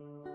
you